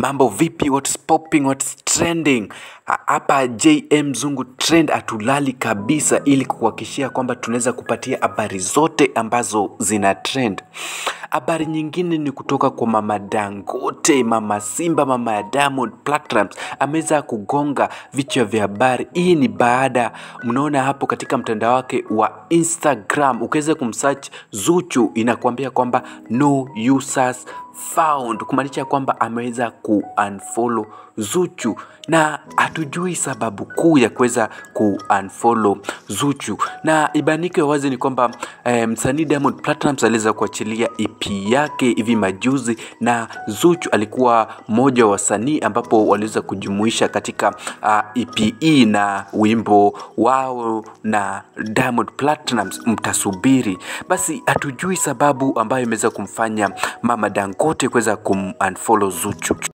Mambo vipi, what's popping, what's trending? Hapa JM Zungu Trend hatulali kabisa ili kuhakikishia kwamba tunaweza kupatia habari zote ambazo zina trend. Habari nyingine ni kutoka kwa mama Dangote, mama Simba, mama ya Diamond Platnumz ameweza kugonga vichwa vya habari. Hii ni baada, mnaona hapo katika mtandao wake wa Instagram, ukiweza kumsearch Zuchu inakuambia kwamba no users found, kumaanisha kwamba ameweza kuunfollow Zuchu na hatujui sababu kuu ya kuweza kuunfollow Zuchu, na ibanike wazi ni kwamba eh, msanii Diamond Platnumz aliweza kuachilia EP yake hivi majuzi, na Zuchu alikuwa mmoja wa wasanii ambapo waliweza kujumuisha katika uh, EP na wimbo wao na Diamond Platnumz mtasubiri. Basi hatujui sababu ambayo imeweza kumfanya mama Dangote kuweza kumunfollow Zuchu.